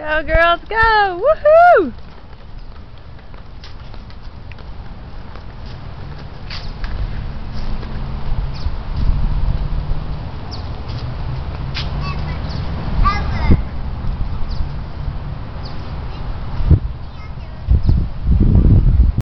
Go girls, go! Woohoo!